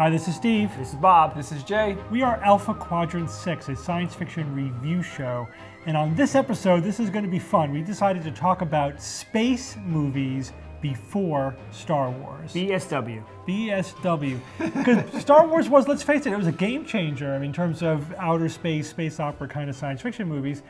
Hi, this is Steve. This is Bob. This is Jay. We are Alpha Quadrant 6, a science fiction review show. And on this episode, this is going to be fun. We decided to talk about space movies before Star Wars. BSW. BSW. Because Star Wars was, let's face it, it was a game changer I mean, in terms of outer space, space opera kind of science fiction movies.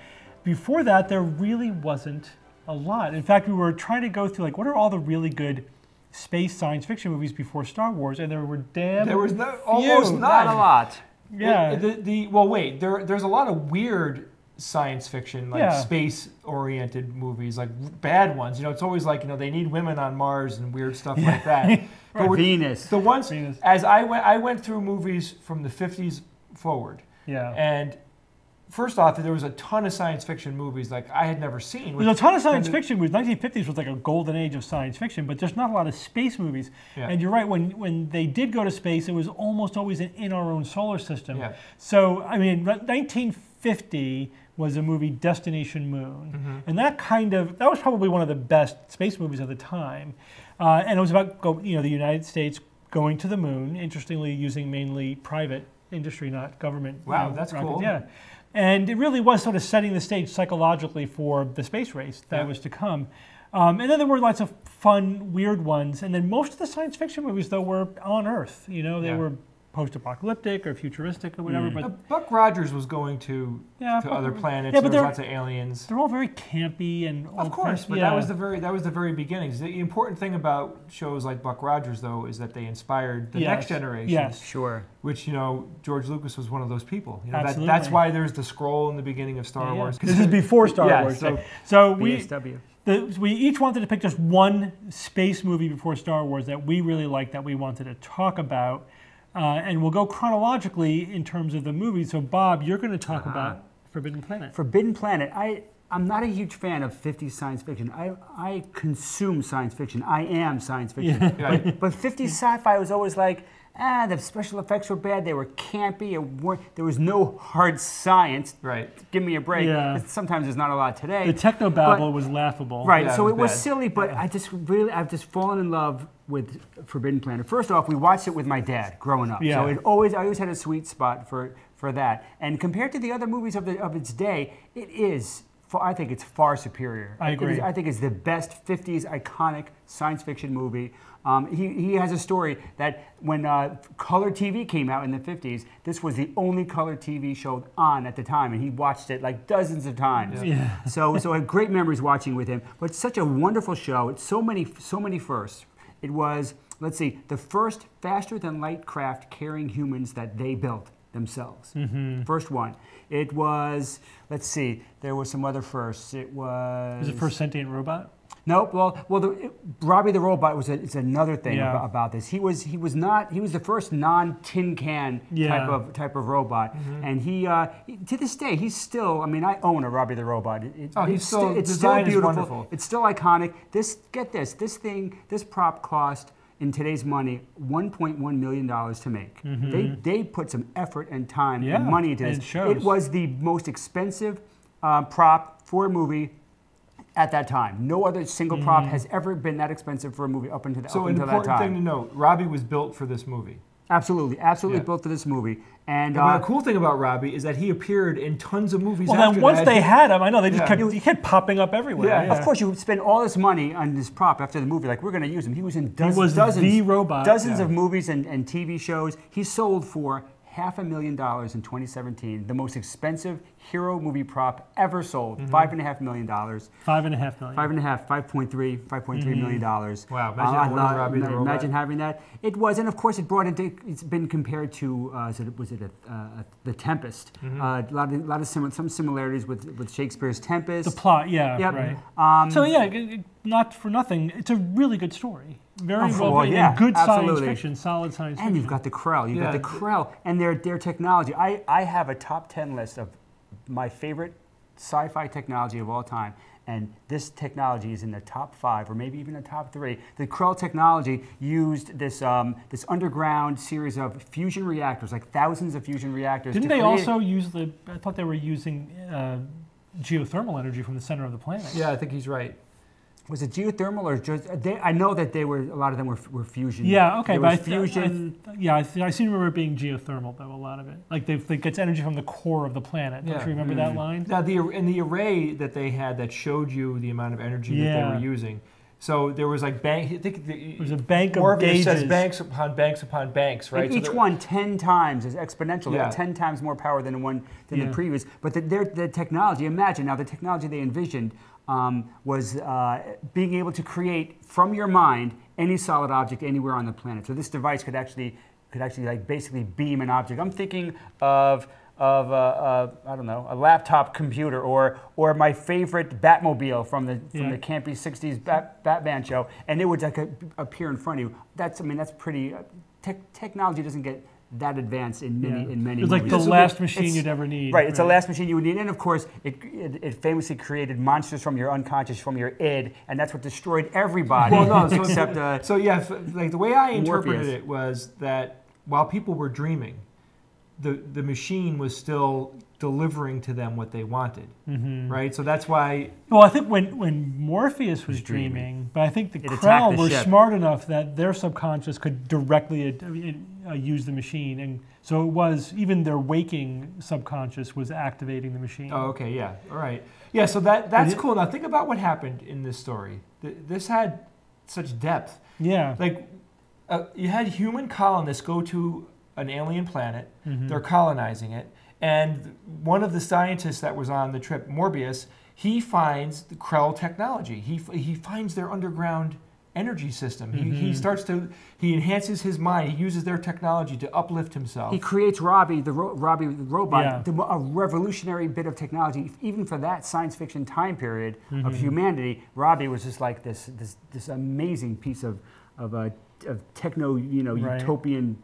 Before that, there really wasn't a lot. In fact, we were trying to go through, like, what are all the really good space science fiction movies before Star Wars? And there were damn There was no, almost none. Not a lot. Yeah. The, the, well, wait. There, there's a lot of weird science fiction, like Yeah. space-oriented movies, like bad ones. You know, it's always like you know they need women on Mars and weird stuff like that. But with- Venus. The ones Venus. as I went, I went through movies from the 50s forward, yeah. and first off, there was a ton of science fiction movies like I had never seen. There's a ton of science fiction movies. 1950s was like a golden age of science fiction, but there's not a lot of space movies. Yeah. And you're right, when, when they did go to space, it was almost always in, in our own solar system. Yeah. So, I mean, 1950 was a movie, Destination Moon. Mm-hmm. And that kind of, that was probably one of the best space movies of the time. Uh, and it was about, go, you know, the United States going to the moon, interestingly using mainly private industry, not government. you Wow, know, that's rockets. cool. Yeah. And it really was sort of setting the stage psychologically for the space race that Yeah. was to come. Um, and then there were lots of fun, weird ones. And then most of the science fiction movies, though, were on Earth. You know, they Yeah. were post-apocalyptic or futuristic or whatever. Uh, But Buck Rogers was going to Yeah, to Buck- other planets. yeah, but there they're- was lots of aliens. they're all very campy and Of course, but yeah. that was the very that was the very beginnings. The important thing about shows like Buck Rogers, though, is that they inspired the Yes. next generation. Yes. Sure. Which you know, George Lucas was one of those people. You know, that, that's why there's the scroll in the beginning of Star Yeah, yeah. Wars. This is before Star Yeah, Wars. so- So, so we, BSW. the, we each wanted to pick just one space movie before Star Wars that we really liked that we wanted to talk about. Uh, and we'll go chronologically in terms of the movie. So, Bob, you're going to talk Uh-huh. about Forbidden Planet. Forbidden Planet. I, I'm not a huge fan of 50s science fiction. I, I consume science fiction. I am science fiction. Yeah. But, but 50s sci-fi was always like, ah, the special effects were bad. They were campy. It there was no hard science. right. Give me a break. Yeah. Sometimes there's not a lot today. The technobabble But- was laughable. Right. Yeah, so it it was was silly, but I just really, I've just fallen in love with Forbidden Planet. First off, we watched it with my dad growing up, Yeah. so it always, I always had a sweet spot for for that. And compared to the other movies of the of its day, it is. I think it's far superior. I agree. I think it's the best 50s iconic science fiction movie. Um, he, he has a story that when uh, color TV came out in the 50s, this was the only color TV show on at the time, and he watched it like dozens of times. Yeah. So, so I had great memories watching with him. But such a wonderful show. It's so many, so many firsts. It was, let's see, the first faster than light craft carrying humans that they built themselves. First one. It was, let's see, there were some other firsts. It was. Was it first sentient robot? Nope. Well, well, the, it, Robbie the robot was a, it's another thing Yeah. about, about this. He was he was not he was the first non tin can Yeah. type of type of robot, and he, uh, he- to this day he's still. I mean, I own a Robbie the robot. It, Oh, he's it's still- it's still beautiful. It's still iconic. This get this this thing this prop cost. In today's money, 1.1 million dollars to make. They, they put some effort and time Yeah, and money into this. it shows. was the most expensive uh, prop for a movie at that time. No other single prop has ever been that expensive for a movie up until, So up until that important time. thing to note: Robbie was built for this movie. Absolutely, absolutely Yeah. built for this movie. And But uh, the cool thing about Robbie is that he appeared in tons of movies. Well, after then once that. they had him, I know they just Yeah. kept, he kept popping up everywhere. Yeah. of course, you would spend all this money on this prop after the movie. Like we're going to use him. He was in dozens, was dozens, the robot. dozens Yeah. of movies and, and TV shows. He sold for half a million dollars in 2017. The most expensive hero movie prop ever sold. Mm-hmm. Five and a half million dollars. Five and a half million. Five and a half, 5.3, 5.3 million dollars. Mm-hmm. Wow, imagine uh, Robbie ima- Robot. Imagine having that. It was, and of course, it brought into. It's been compared to. Uh, was it a, uh, the Tempest? Mm-hmm. Uh, a lot of, lot of sim- some similarities with with Shakespeare's Tempest. the plot, yeah, Yep. right. Um, So yeah, not for nothing, it's a really good story. Very Oh, well well, yeah, and good science fiction, solid science fiction. And fiction. you've got the Krell. You've got the Krell and their their technology. I, I have a top ten list of my favorite sci-fi technology of all time, and this technology is in the top five or maybe even the top three. The Krell technology used this um, this underground series of fusion reactors, like thousands of fusion reactors. Didn't they also use the? I thought they were using uh, geothermal energy from the center of the planet. Yeah, I think he's right. Was it geothermal or just? They, I know that they were a lot of them were, were fusion. Yeah, okay, There but I, was I fusion. th- yeah, I, th- I seem to remember it being geothermal though. A lot of it, like they, they gets energy from the core of the planet. Don't Yeah. you remember Mm. that line? Now the in the array that they had that showed you the amount of energy that they were using. So there was like bank. I think the, There's a bank of Morbius gauges. says banks upon banks upon banks, right? And each there- one 10 times is exponential. They Yeah. 10 times more power than the one than Yeah. the previous. But the, their, the technology, imagine now, the technology they envisioned um, was uh, being able to create from your mind any solid object anywhere on the planet. So this device could actually could actually like basically beam an object. I'm thinking of of uh, uh, I don't know a laptop computer or or my favorite Batmobile from the from Yeah. the campy '60s Bat, Batman show, and it would like appear in front of you. That's I mean that's pretty. Uh, tech technology doesn't get that advanced in many Yeah. in many. It was like the movies. last machine you'd ever need. Right, it's the last machine you would need, and of course, it, it, it famously created monsters from your unconscious, from your id, and that's what destroyed everybody. Well, no, so, except uh, so yeah, like the way I interpreted Morbius. it was that while people were dreaming, the the machine was still delivering to them what they wanted, Mm-hmm. right? So that's why Well, I think when, when Morbius was Was dreaming. dreaming, but I think the It Krell the were ship. smart enough that their subconscious could directly uh, uh, use the machine, and so it was even their waking subconscious was activating the machine. Oh, okay, yeah, all right, yeah. So that that's it- cool. Now think about what happened in this story. Th- This had such depth. Yeah. Like, uh, you had human colonists go to an alien planet. Mhm. They're colonizing it, and one of the scientists that was on the trip, Morbius, he finds the Krell technology. He he finds their underground energy system. He, he Mhm. starts to he enhances his mind. He uses their technology to uplift himself. he creates Robbie, the ro- Robbie the robot, Yeah. the, a revolutionary bit of technology, even for that science fiction time period of Mhm. humanity. Robbie was just like this this, this amazing piece of of, uh, of techno, you know, Right. utopian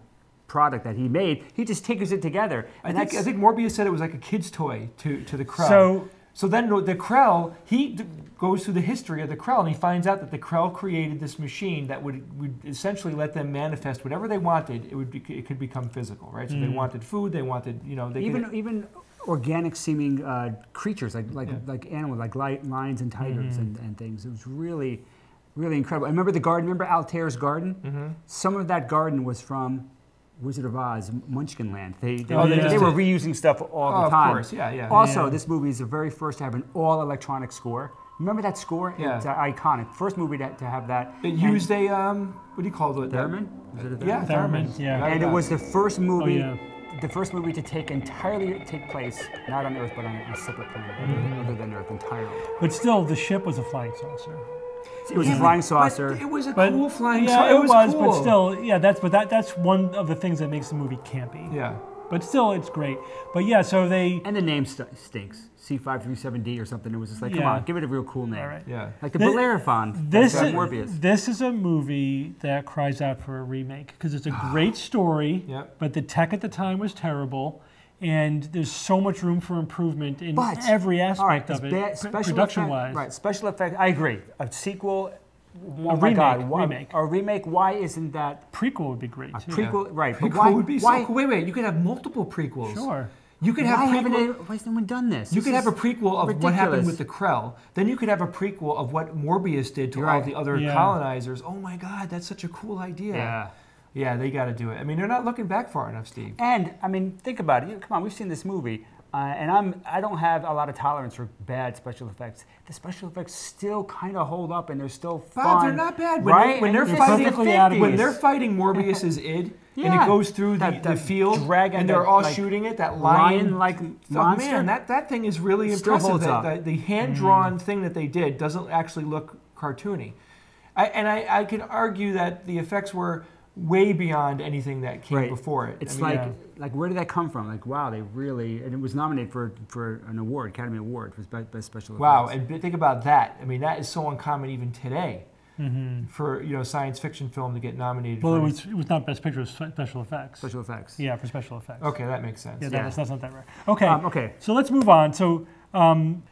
product that he made. He just tinkers it together. I think I think Morbius said it was like a kid's toy to to the Krell. So So then the Krell, he d- goes through the history of the Krell and he finds out that the Krell created this machine that would, would essentially let them manifest whatever they wanted. It would be, it could become physical, right? So they Mm. wanted food, they wanted, you know, they even could, even organic seeming uh, creatures like like Yeah. like animals like li- lions and tigers Mhm. and, and things. It was really really incredible. I remember the garden. Remember Altair's garden? Mhm. Some of that garden was from Wizard of Oz, Munchkinland. They they, Oh, they, yeah. they were reusing stuff all Oh, the of time. course, yeah, yeah. Also, Yeah. this movie is the very first to have an all electronic score. Remember that score? Yeah. It's uh, iconic. First movie to, to have that. It And used a, um, what do you call it? Theremin. Was it a Theremin? Yeah, Theremin, Theremin. yeah. And it was the first movie, Oh, the first movie to take entirely take place not on Earth but on a separate planet other than- Mm-hmm. other than Earth entirely. but still, the ship was a flying saucer. It was Yeah, a but- flying but saucer. It was a But cool flying yeah, saucer. it was, cool. but still, yeah, that's but that that's one of the things that makes the movie campy. Yeah. But still, it's great. But yeah, so they. and the name st- stinks. C537D or something. It was just like, come on, give it a real cool name. All right. Yeah. Like the Thi- Bellerophon. This is, Morbius. this is a movie that cries out for a remake because it's a great story, Yep. but the tech at the time was terrible, and there's so much room for improvement in But, every aspect it's of it, bad, special production-wise. Right, special effects. I agree. A sequel. Oh A my God, remake, why- remake. A remake. Why isn't that Prequel would be great a too. prequel? Right, but Prequel why would be why, so cool. Wait, wait. You could have multiple prequels. Sure. You could why have haven't prequel- they, why has no one done this? You This could have a prequel of what happened with the Krell. Then you could have a prequel of what Morbius did to You're all right. the other Yeah. colonizers. Oh my God, that's such a cool idea. Yeah. Yeah, they got to do it. I mean, they're not looking back far enough, Steve. And I mean, think about it. You- Come on, we've seen this movie, uh, and I'm I don't have a lot of tolerance for bad special effects. The special effects still kind of hold up, and they're still fun. Bob, they're not bad. When, right? they, when they're fighting, the when they're fighting Morbius's id, and it goes through the, That- the that field, dragon, and they're that, all like, shooting it, that lion, lion-like Oh, monster. man, that, that thing is really Still impressive. holds The-. The, the hand-drawn thing that they did doesn't actually look cartoony. I, and I, I can argue that the effects were way beyond anything that came Right. before it. It's I mean, like yeah. like where did that come from? Like wow, they really and it was nominated for for an award, Academy Award for best, best special effects. Wow, and think about that. I mean, that is so uncommon even today hmm for you know science fiction film to get nominated. Well, for it was it was not best picture, it was special effects. special effects. Yeah, for special effects. Okay, that makes sense. Yeah, Yeah. That's, that's not that rare. Okay. Um, okay. So let's move on. So um,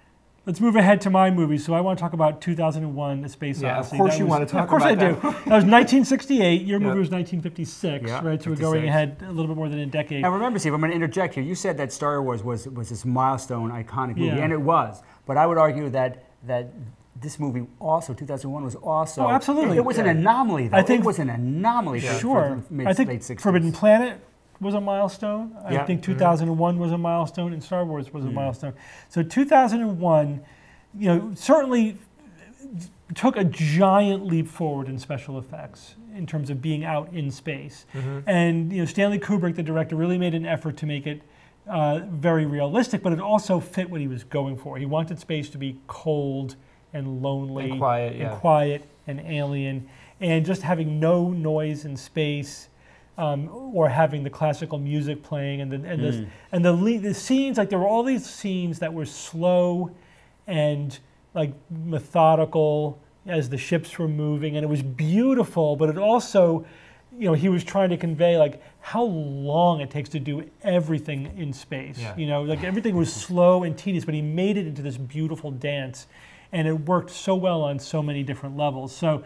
let's move ahead to my movie. So I want to talk about 2001: A Space Yeah, of Odyssey. course That you was- wanna talk about it. Of course I do. that was 1968. Your movie was 1956, Yeah, right? So we're going ahead a little bit more than a decade. Now remember, Steve, I'm going to interject here. You said that Star Wars was was this milestone, iconic movie, Yeah. and it was. But I would argue that that this movie also 2001 was also Oh, absolutely. it, it was an anomaly though. I think- it was an anomaly for, Sure. for mid, I think 60s. Forbidden Planet was a milestone. I Yeah. think Mm-hmm. 2001 was a milestone, and Star Wars was a Mm. milestone. So 2001, you know, certainly took a giant leap forward in special effects in terms of being out in space. Mm-hmm. And you know, Stanley Kubrick, the director, really made an effort to make it uh, very realistic, but it also fit what he was going for. He wanted space to be cold and lonely And quiet, and yeah. quiet and alien, and just having no noise in space. Um, or having the classical music playing and the and the and the, the scenes like there were all these scenes that were slow and like methodical as the ships were moving and it was beautiful but it also you know he was trying to convey like how long it takes to do everything in space Yeah. you know? Like everything was slow and tedious but he made it into this beautiful dance and it worked so well on so many different levels. So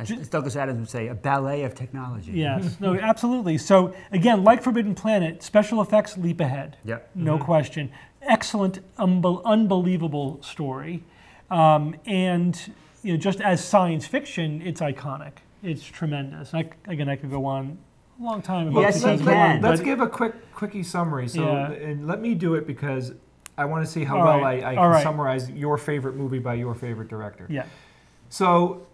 as, as Douglas Adams would say, a ballet of technology. yes no absolutely so again like forbidden planet special effects leap ahead Yep. no question. Excellent, unbel- unbelievable story, um, and you know, just as science fiction, it's iconic. It's tremendous. I, again, I could go on a long time about Yes, you let's, 2001, can. but- let's give a quick quickie summary. So, Yeah. and let me do it because I want to see how All well right, I, I can right. summarize your favorite movie by your favorite director. yeah, So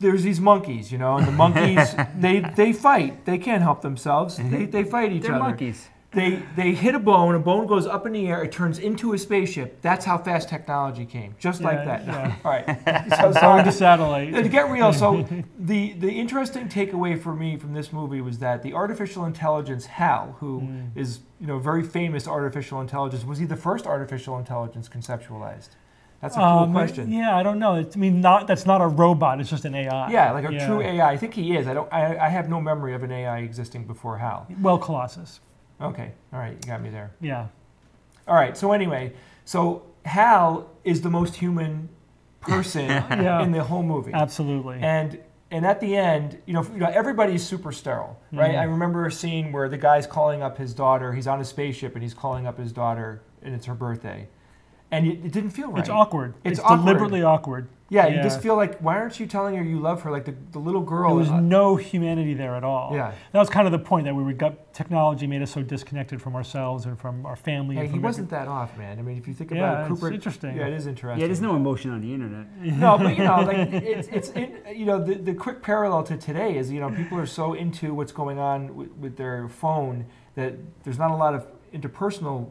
there's these monkeys, you know, and the monkeys they they fight. They can't help themselves. They, mm-hmm. they fight each They're other. monkeys. They they hit a bone. A bone goes up in the air. It turns into a spaceship. That's how fast technology came, just like that. yeah. All right. So going sorry. to satellite. to get real, so the the interesting takeaway for me from this movie was that the artificial intelligence Hal, who mm. is you know very famous artificial intelligence, was he the first artificial intelligence conceptualized? That's a cool Um, question. Yeah, I don't know. It's, I mean, not that's not a robot. It's just an AI. Yeah, like a Yeah. true AI. I think he is. I don't. I, I have no memory of an AI existing before Hal. Well, Colossus. Okay, all right, you got me there. Yeah. All right. So anyway, so Hal is the most human person Yeah. in the whole movie. Absolutely. And and at the end, you know, you know, everybody's super sterile, right? Mhm. I remember a scene where the guy's calling up his daughter. He's on a spaceship and he's calling up his daughter, and it's her birthday, and it, it didn't feel right. It's awkward. It's It's, awkward. deliberately awkward. Yeah, you just feel like, why aren't you telling her you love her? Like the, the little girl. There was uh, no humanity there at all. Yeah. That was kind of the point that we were got technology made us so disconnected from ourselves and from our family. hey, and he from wasn't that off, man. I mean, if you think Yeah, about it's Kubrick, interesting. Yeah, it is interesting. Yeah, there's no emotion on the internet. no, but you know, like it's it's in, you know the, the quick parallel to today is you know people are so into what's going on with, with their phone that there's not a lot of interpersonal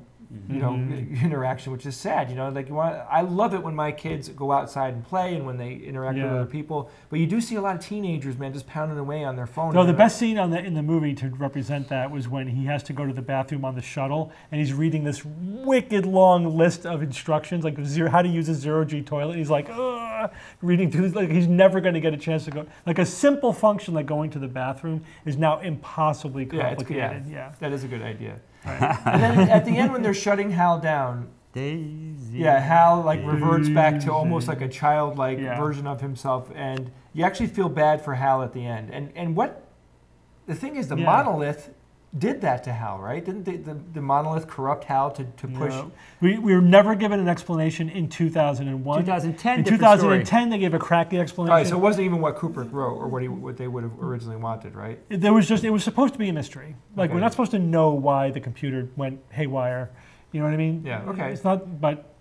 you know Mhm. interaction, which is sad. You know, like you want I love it when my kids go outside and play and when they interact with other people. But you do see a lot of teenagers, man, just pounding away on their phone. No, the best scene on the, in the movie to represent that was when he has to go to the bathroom on the shuttle and he's reading this wicked long list of instructions, like zero, how to use a zero G toilet. He's like, Ugh, reading through this, like he's never going to get a chance to go. Like a simple function like going to the bathroom is now impossibly Yeah, complicated. yeah. yeah. That is a good idea. and then at the end, when they're shutting Hal down, Daisy. Yeah, Hal like reverts back to almost like a childlike Yeah. version of himself, and you actually feel bad for Hal at the end. And and what the thing is, the Yeah. monolith did that to Hal, right? Didn't the, the, the monolith corrupt Hal to, to push? No. We, we were never given an explanation in 2001. 2010. in different 2010, they gave a cracky explanation. All right, so it wasn't even what Kubrick wrote or what he what they would have originally wanted, right? There was just it was supposed to be a mystery. Like we're not supposed to know why the computer went haywire. You know what I mean? Yeah, okay. It's not, but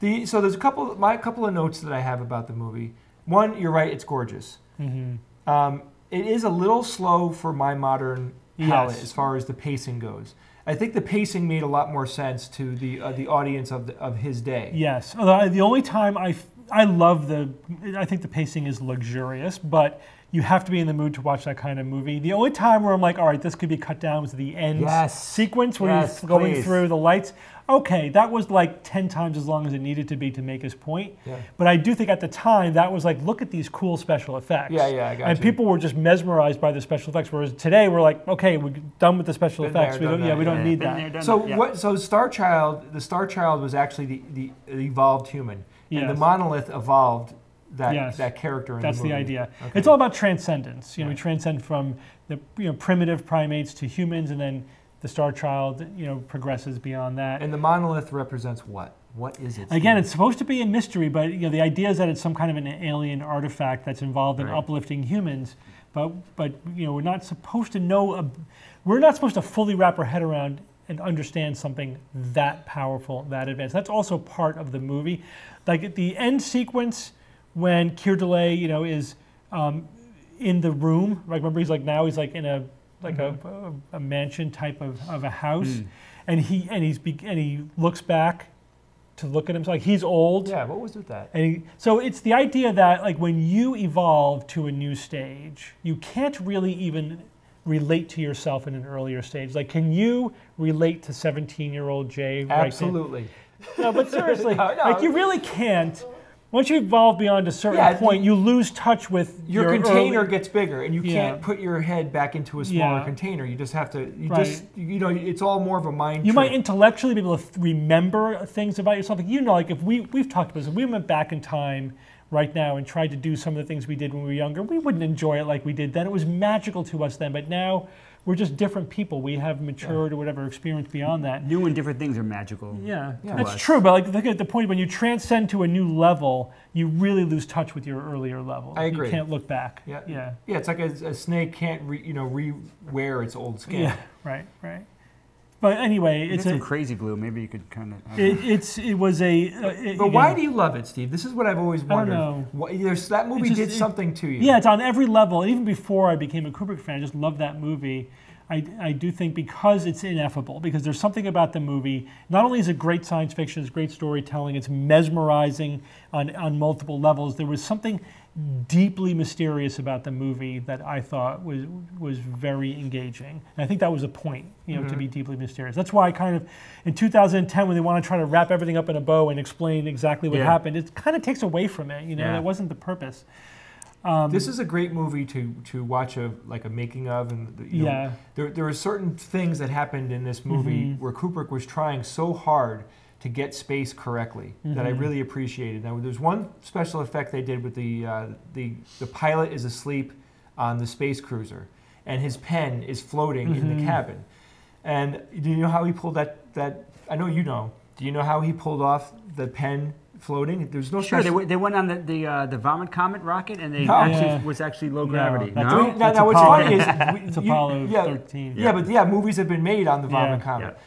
The so there's a couple my couple of notes that I have about the movie. One, you're right, it's gorgeous. mhm. Um, it is a little slow for my modern palate Yes. as far as the pacing goes. I think the pacing made a lot more sense to the uh, the audience of the, of his day. yes. Although I, the only time I f- I love the I think the pacing is luxurious, but you have to be in the mood to watch that kind of movie. The only time where I'm like, all right, this could be cut down was the end Yes. sequence where Yes, he's going please. through the lights. Okay, that was like 10 times as long as it needed to be to make his point. Yeah. But I do think at the time that was like, look at these cool special effects. Yeah, yeah, I got And you. people were just mesmerized by the special effects. Whereas today we're like, okay, we're done with the special Been there, effects. we don't, yeah, that, we don't yeah. need Been that. there, So that, yeah. what? So Star Child, the Star Child was actually the, the, the evolved human, and the monolith evolved that Yes. that character. In That's the, the idea. Okay. It's all about transcendence. You know, we transcend from the you know primitive primates to humans, and then the Star Child, you know, progresses beyond that. And the monolith represents what? What is it? Again, it's supposed to be a mystery, but you know the idea is that it's some kind of an alien artifact that's involved in Right. uplifting humans. But but you know we're not supposed to know. A, we're not supposed to fully wrap our head around and understand something that powerful, that advanced. That's also part of the movie. Like at the end sequence when Keir Dullea, you know, is um, in the room. Like remember, he's like now he's like in a like a, a, a mansion type of, of a house, and he and he's be, and he looks back to look at himself. Like he's old. yeah. What was with that? And he, so it's the idea that like when you evolve to a new stage, you can't really even relate to yourself in an earlier stage. Like, can you relate to 17-year-old Jay? right? Absolutely. No, but seriously, No, no. like you really can't. Once you evolve beyond a certain Yeah, point, you lose touch with Your, container early- gets bigger, and you Yeah. can't put your head back into a smaller Yeah. container. You just have to. You Right. just you know it's all more of a mind. You trick. might intellectually be able to th- remember things about yourself. Like you know, like if we we've talked about this, if we went back in time right now and tried to do some of the things we did when we were younger, we wouldn't enjoy it like we did then. It was magical to us then, but now we're just different people. We have matured or whatever experience beyond that. New and different things are magical. Yeah, Yeah. that's Was. true. But like look at the point when you transcend to a new level, you really lose touch with your earlier level. I agree. You can't look back. Yeah. yeah, Yeah, it's like a, a snake can't re, you know re-wear its old skin. yeah. Right, right. But anyway, It's it's some crazy glue. Maybe you could kind of. it, it's it was a. Uh, it- But why again, do you love it, Steve? This is what I've always don't wondered. know. Why, there's, that movie just- did it- something to you. Yeah, it's on every level. Even before I became a Kubrick fan, I just loved that movie. I, I do think because it's ineffable, because there's something about the movie. Not only is it great science fiction, it's great storytelling, it's mesmerizing on, on multiple levels. There was something deeply mysterious about the movie that I thought was was very engaging. And I think that was a point, you know, to be mm-hmm. deeply mysterious. That's why I kind of in 2010 when they want to try to wrap everything up in a bow and explain exactly what Yeah. happened, it kind of takes away from it. You know, Yeah. that wasn't the purpose. Um, um, this is a great movie to to watch a like a making of, and the- you know, Yeah. there there are certain things that happened in this movie Mm-hmm. where Kubrick was trying so hard to get space correctly that I Mm-hmm. really appreciated. Now, there's one special effect they did with the uh, the the pilot is asleep on the space cruiser, and his pen is floating in Mm-hmm. the cabin. And do you know how he pulled that that? I know you know. Do you know how he pulled off the pen floating? There's no Sure, they, special- went- they went on the the, uh, the Vomit Comet rocket, and they No. actually Yeah. was actually low No, gravity. that's- No, Now, That's now what's Apollo- funny is we- It's you- Apollo yeah, 13. Yeah, but yeah, movies have been made on the Vomit Yeah. Comet.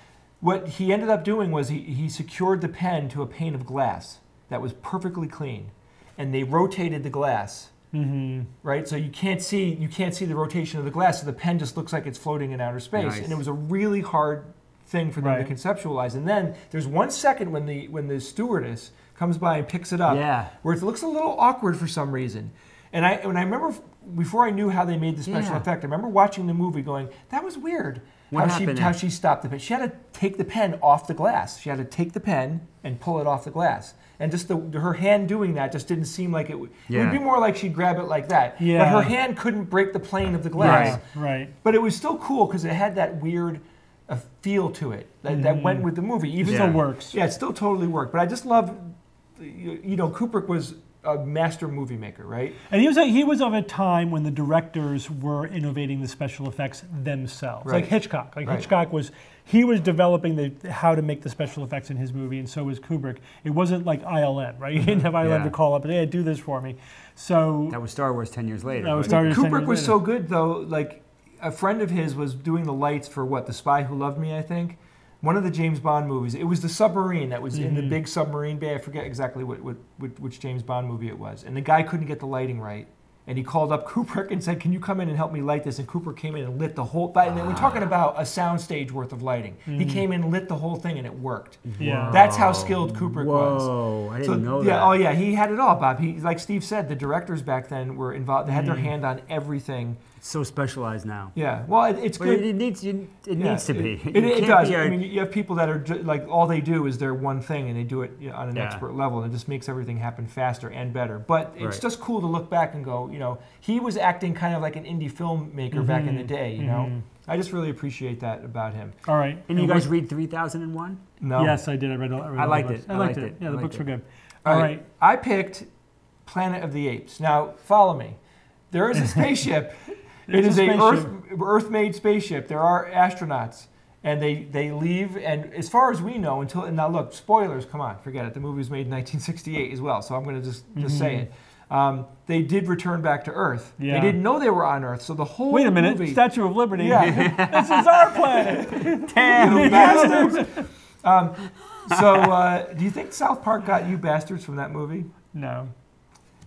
What he ended up doing was he, he secured the pen to a pane of glass that was perfectly clean, and they rotated the glass. hmm Right, so you can't see you can't see the rotation of the glass, so the pen just looks like it's floating in outer space, Nice. and it was a really hard thing for them Right. to conceptualize. And then there's one second when the when the stewardess comes by and picks it up, Yeah. where it looks a little awkward for some reason. And I when I remember before I knew how they made the special Yeah. effect, I remember watching the movie going, that was weird. What how she how she stopped the pen. She had to take the pen off the glass. She had to take the pen and pull it off the glass. And just the, her hand doing that just didn't seem like it would. Yeah. It would be more like she'd grab it like that. Yeah. But her hand couldn't break the plane of the glass. Right, right. But it was still cool because it had that weird uh, feel to it that, that went with the movie. Even Still Yeah. works. yeah, it still totally worked. But I just love, you you know, Kubrick was a master movie maker, right? And he was a, he was of a time when the directors were innovating the special effects themselves, Right. like Hitchcock. Like Right. Hitchcock was he was developing the how to make the special effects in his movie, and so was Kubrick. It wasn't like ILM, right? You didn't mm-hmm. have ILM Yeah. to call up and hey, do this for me. So that was Star Wars ten years later. That was Star Wars. ten Kubrick years was later. so good though. Like a friend of his was doing the lights for what The Spy Who Loved Me, I think. One of the James Bond movies. It was the submarine that was in the Mhm. big submarine bay. I forget exactly what, what, which James Bond movie it was. And the guy couldn't get the lighting right. And he called up Kubrick and said, "Can you come in and help me light this?" And Cooper came in and lit the whole. And we're talking about a soundstage worth of lighting. He came in, and lit the whole thing, and it worked. Yeah. That's how skilled Kubrick was. Whoa, I didn't So, know yeah, that. oh yeah, he had it all, Bob. He, like Steve said, the directors back then were involved. They had their Mm. hand on everything. It's so specialized now. Yeah, well, it, it's But good. it, it needs you, it Yeah, needs to be. It, it, it does. be a- I mean, you have people that are ju- like all they do is their one thing, and they do it you know, on an Yeah. expert level, and it just makes everything happen faster and better. But it's Right. just cool to look back and go, you know, he was acting kind of like an indie filmmaker back in the day. You know, Mhm. I just really appreciate that about him. all right. and you guys read three thousand and one? No. Yes, I did. I read. all- I, read I liked it. I I liked liked it. it. Yeah, the books it. were good. All All right. right. I picked Planet of the Apes. Now, follow me. There is a spaceship. It It's is a a, Earth, Earth-made spaceship. There are astronauts, and they they leave. And as far as we know, until now, look, spoilers. Come on, forget it. The movie was made in 1968 as well, so I'm going to just just say it. Um, they did return back to Earth. Yeah. They didn't know they were on Earth, so the whole Wait a minute, movie, Statue of Liberty. Yeah. this is our planet. Damn. you bastards. um, so, uh, do you think South Park got you bastards from that movie? No,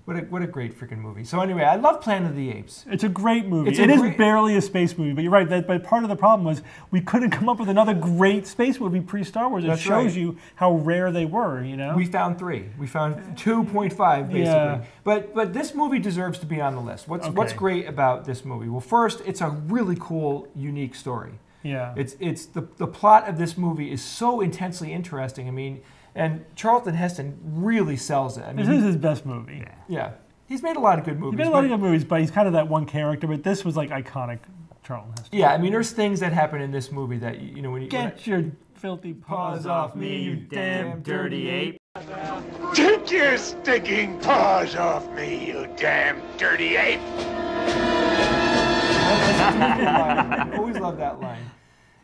What a, what a great freaking movie. So anyway, I love Planet of the Apes. it's a great movie. It's a It is great- barely a space movie, but you're right. That, but part of the problem was we couldn't come up with another great space movie pre-Star Wars. It That's shows right. you how rare they were. You know. We found three. We found 2.5 basically. Yeah. But but this movie deserves to be on the list. What's what's great about this movie? Well, first, it's a really cool, unique story. yeah. It's it's the the plot of this movie is so intensely interesting. I mean, and Charlton Heston really sells it. I this is his best movie. yeah, he's made a lot of good He's movies. made a lot of good movies, but he's kind of that one character. But this was like iconic Charlton Heston. yeah, I mean, there's things that happen in this movie that you you know when you when I- Get your filthy paws off me, you damn dirty ape. Take your stinking paws off me, you damn dirty ape! line. Always love that line.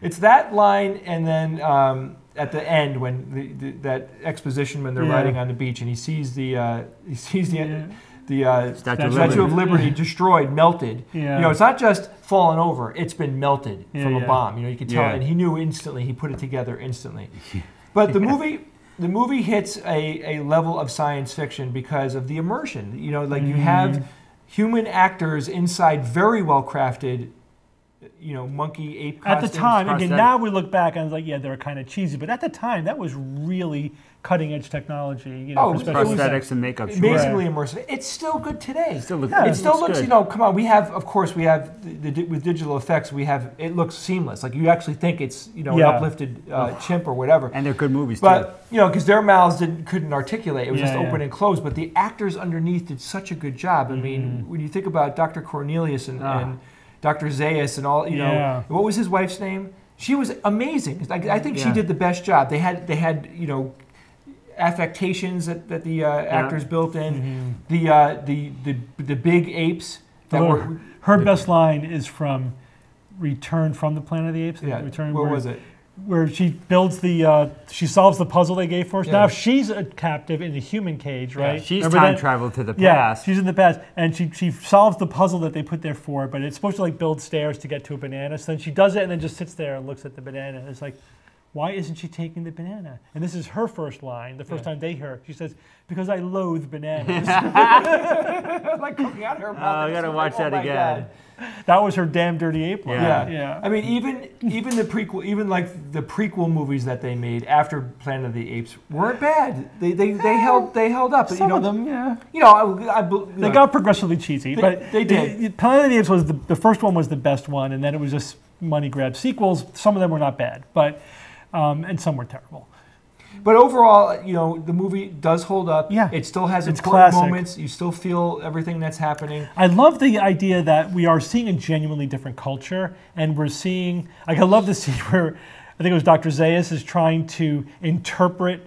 It's that line, and then um, at the end when the, the, that exposition when they're Yeah. riding on the beach, and he sees the uh, he sees the Yeah. the uh, Statue of Statue of Liberty. Liberty destroyed, melted. Yeah. You know, it's not just fallen over; it's been melted Yeah, from a yeah. bomb. You know, you can tell, Yeah. and he knew instantly. He put it together instantly. But the movie. The movie hits a, a level of science fiction because of the immersion. You know, like you Mm-hmm. have human actors inside very well crafted, you know, monkey ape At the time, again, prosthetic. now we look back and it's like, yeah, they were kind of cheesy, but at the time, that was really cutting edge technology. You know, Oh, for it special was- effects. Prosthetics and makeup. Sure. amazingly immersive. It's still good today. Still look- Yeah, it still looks looks, you know, come on. We have, of course, we have the, the, with digital effects. We have it looks seamless. Like you actually think it's you know Yeah. an uplifted uh, chimp or whatever. And they're good movies too. But you know, because their mouths didn't, couldn't articulate, it was just open yeah. and closed. But the actors underneath did such a good job. I Mm-hmm. mean, when you think about Dr. Cornelius and, Ah. and Dr. Zaius and all, you Yeah. know, what was his wife's name? She was amazing. Like, I think she did the best job. They had they had you know affectations that, that the uh, actors built in. Mm-hmm. The, uh, the the the big apes that were. Her best line is from Return from the Planet of the Apes. Yeah, Return, what where, was it? Where she builds the, uh, she solves the puzzle they gave for us. Yeah. Now she's a captive in the human cage, Yeah, right? She's Remember time that? traveled to the Yeah, past. she's in the past, and she she solves the puzzle that they put there for her. But it's supposed to like build stairs to get to a banana. So then she does it, and then just sits there and looks at the banana. And It's like, why isn't she taking the banana? And this is her first line. The first Yeah. time they hear, her. she says, "Because I loathe bananas." like coming out of her Oh. I gotta watch oh that my again. God. That was her damn dirty ape line. Yeah. yeah. I mean, even even the prequel, even like the prequel movies that they made after Planet of the Apes weren't bad. They they, they held they held up. Some you know, of them, yeah. You know, I, I, bel- They look, got progressively cheesy, They- but they did. the- Planet of the Apes was the, the first one was the best one, and then it was just money grab sequels. Some of them were not bad, but um, and some were terrible. But overall, you know, the movie does hold up. Yeah. It still has It's important classic. moments. You still feel everything that's happening. I love the idea that we are seeing a genuinely different culture, and we're seeing. Like, I love the scene where I think it was Dr. Zaius is trying to interpret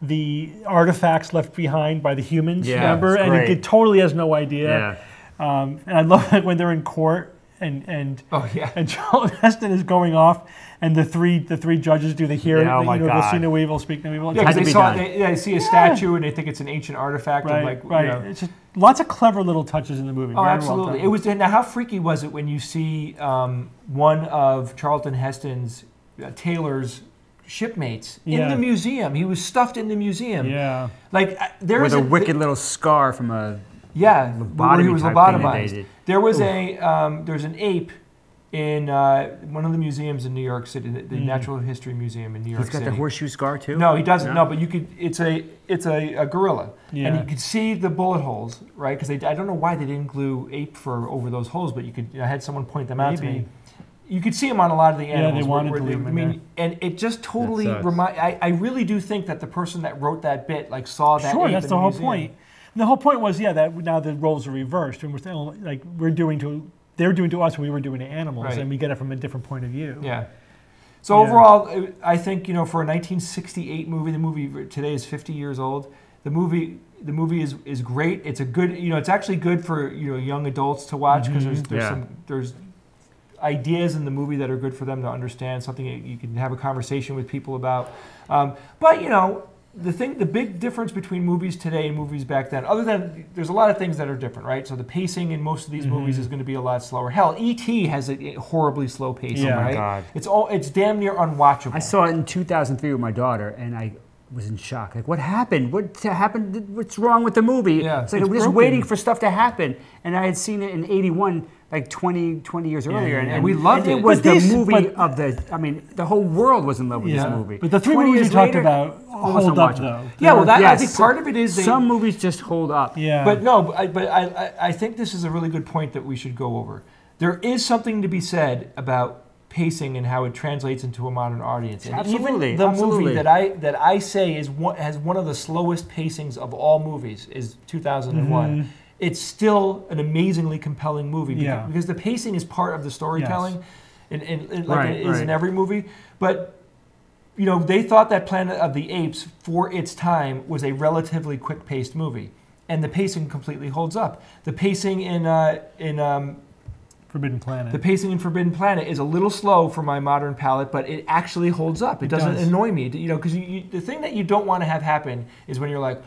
the artifacts left behind by the humans. Yeah, remember, and he great. totally has no idea. yeah. Um, and I love it when they're in court and and Oh yeah. and Charlton Heston is going off, and the three the three judges do the hearing. Yeah, oh my you know, they'll see no evil, speak no evil. Yeah, because they saw they, yeah, they see a statue and they think it's an ancient artifact. right, like, right. You know, It's just lots of clever little touches in the movie. Oh, Very absolutely. done. It was now. How freaky was it when you see um, one of Charlton Heston's uh, Taylor's shipmates in the museum? He was stuffed in the museum. Yeah. Like uh, there With is a wicked little scar from a. yeah, where he was type thing that they lobotomized. There was a um, there's an ape in uh, one of the museums in New York City, the, the Mm. Natural History Museum in New York He's got City. the horseshoe scar too. No, he doesn't. No? No, but you could. It's a it's a, a gorilla, and you could see the bullet holes, right? Because I don't know why they didn't glue ape fur over those holes, but you could. I had someone point them out to me. You could see them on a lot of the they animals. where- wanted where to they- leave I mean, and it just totally remind. I, I really do think that the person that wrote that bit like saw that. Sure, ape that's in the whole museum. point. The whole point was, yeah, that now the roles are reversed, and we're still like we're doing to they're doing to us what we were doing to animals, Right. and we get it from a different point of view. Yeah. So Yeah. overall, uh, I think you know for a 1968 movie, the movie today is 50 years old. The movie, the movie is is great. It's a good, you know, it's actually good for you know young adults to watch because there's there's Yeah. some there's ideas in the movie that are good for them to understand, something you can have a conversation with people about. Um, but you know, the thing, the big difference between movies today and movies back then, other than there's a lot of things that are different, right? So the pacing in most of these Mm-hmm. movies is going to be a lot slower. Hell, E.T. has a horribly slow pacing, Yeah. Oh right? God. It's all, it's damn near unwatchable. I saw it in 2003 with my daughter, and I was in shock. Like, what happened? What happened? What's wrong with the movie? Yeah, it's like it's we're just waiting for stuff to happen. And I had seen it in 81, like 20, 20 years earlier. And, yeah. We loved and it. It was the these- movie of the, I mean, the whole world was in love with Yeah. this movie. But the three 20 movies we years talked later, about oh, hold up, though. yeah, well, that, I think part of it is they, Some movies just hold up. Yeah. But no, but I, but I, I- think this is a really good point that we should go over. There is something to be said about pacing and how it translates into a modern audience. And Absolutely, even the absolutely. movie that I that I say is one, has one of the slowest pacings of all movies is 2001. Mm-hmm. It's still an amazingly compelling movie because, Yeah. because the pacing is part of the storytelling, and, and, and like Right, it is in every movie. But you know, they thought that Planet of the Apes, for its time, was a relatively quick-paced movie, and the pacing completely holds up. The pacing in uh, in um, Forbidden Planet. the pacing in Forbidden Planet is a little slow for my modern palate, but it actually holds up. It, It doesn't does. annoy me, you know, because the thing that you don't want to have happen is when you're like,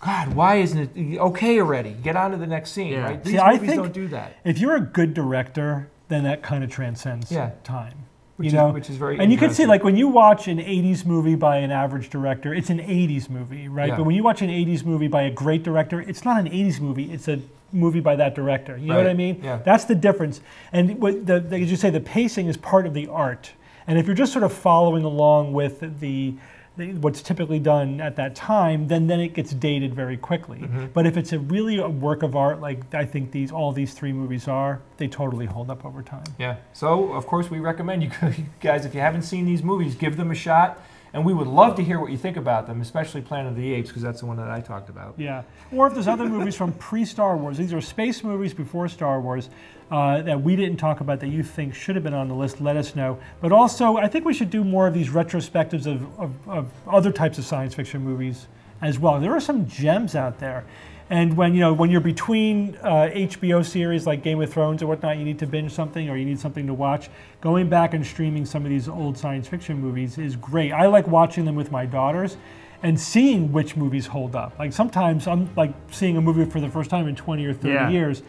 God, why isn't it okay already? Get on to the next scene, Yeah. right? These See, I movies think- don't do that. if you're a good director, then that kind of transcends Yeah. time. Which you is- know, which is very and you can see like when you watch an '80s movie by an average director, it's an '80s movie, right? Yeah. But when you watch an '80s movie by a great director, it's not an '80s movie; it's a movie by that director. You know what I mean? Yeah. That's the difference. And what the, the, as you say, the pacing is part of the art. And if you're just sort of following along with the, what's typically done at that time, then then it gets dated very quickly. Mm-hmm. But if it's a really a work of art, like I think these all these three movies are, they totally hold up over time. Yeah. So, of course, we recommend you guys, if you haven't seen these movies, give them a shot. And we would love to hear what you think about them, especially Planet of the Apes, because that's the one that I talked about. Yeah. Or if there's other movies from pre Star Wars, these are space movies before Star Wars uh, that we didn't talk about that you think should have been on the list, let us know. But also, I think we should do more of these retrospectives of, of, of other types of science fiction movies as well. There are some gems out there. And when you know when you're between uh, HBO series like Game of Thrones or whatnot, you need to binge something or you need something to watch. Going back and streaming some of these old science fiction movies is great. I like watching them with my daughters and seeing which movies hold up. Like sometimes I'm like seeing a movie for the first time in 20 or 30 Yeah. years,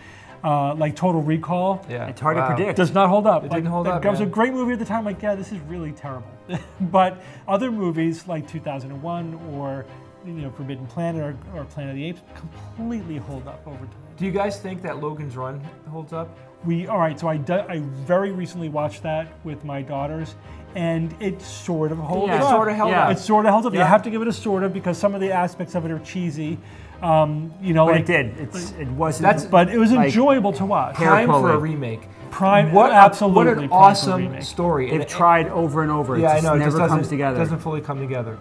uh, like Total Recall. Yeah. It's hard Wow. to predict. Does not hold up. It like, didn't hold like, up, It was a great movie at the time. Like, yeah, this is really terrible. but other movies like 2001 or you know Forbidden Planet or, or Planet of the Apes completely hold up over time. Do you guys think that Logan's Run holds up? We all right. So I do, I very recently watched that with my daughters, and it sort of holds Yeah. up. It sorta held Yeah. up. It sort of holds up. You have to give it a sort of because some of the aspects of it are cheesy. Um, you know, But like, it did. It's, it wasn't. That's- But it was Like, enjoyable to watch. hair Time for a remake. Prime, What, absolutely. what an awesome story. They've And- tried over and over. It Yeah, I just know. It never just comes together. doesn't fully come together.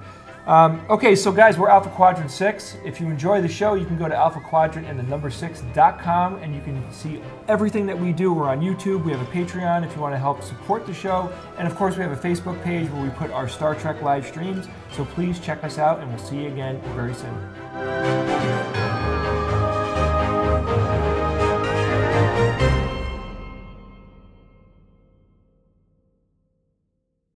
Um, okay, so guys, we're Alpha Quadrant 6. If you enjoy the show, you can go to Alpha Quadrant and the number 6.com and you can see everything that we do. We're on YouTube. We have a Patreon if you want to help support the show. And of course, we have a Facebook page where we put our Star Trek live streams. So please check us out and we'll see you again very soon.